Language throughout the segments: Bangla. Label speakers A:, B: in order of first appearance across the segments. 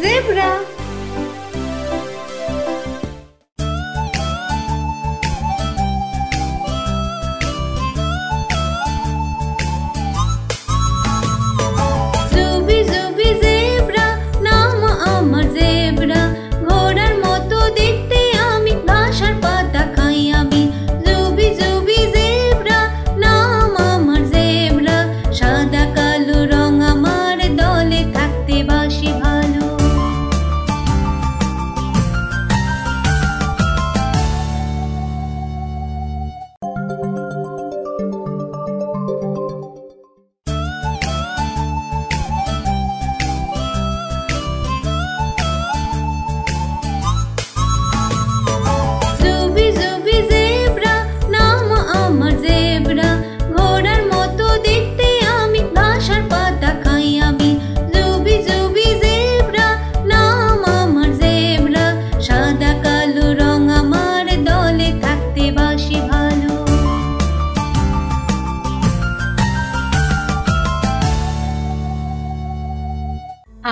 A: Zebra.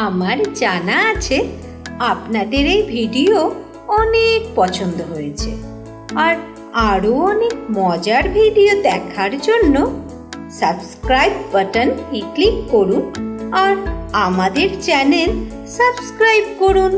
A: আমার জানা আছে, আপনাদের এই ভিডিও অনেক পছন্দ হয়েছে। আর আরও অনেক মজার ভিডিও দেখার জন্য সাবস্ক্রাইব বাটন ক্লিক করুন আর আমাদের চ্যানেল সাবস্ক্রাইব করুন।